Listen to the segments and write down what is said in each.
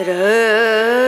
no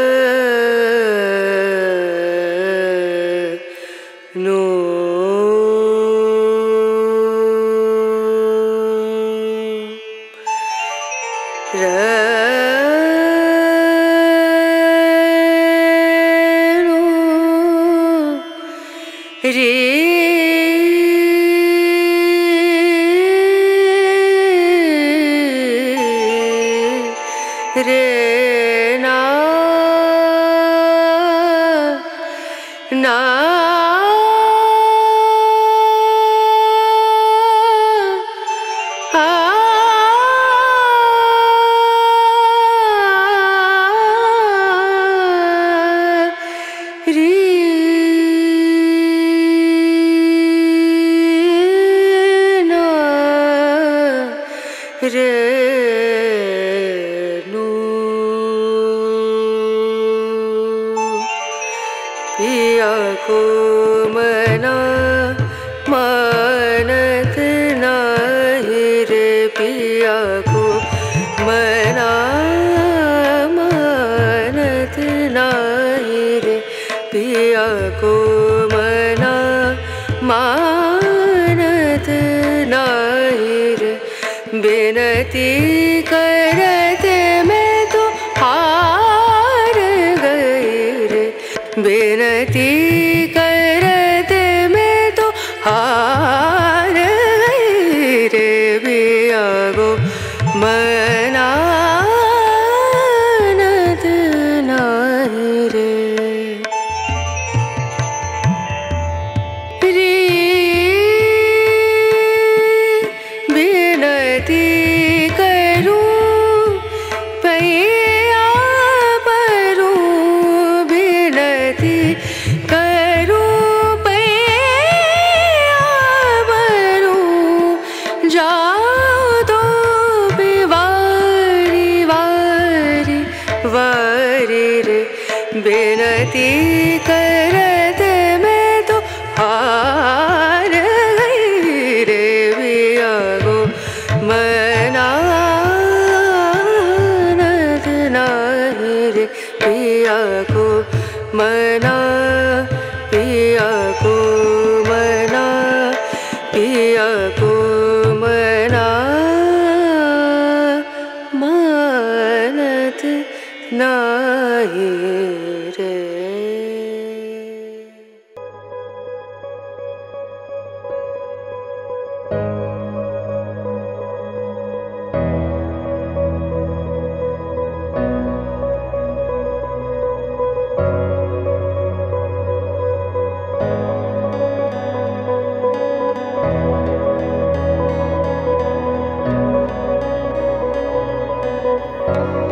Música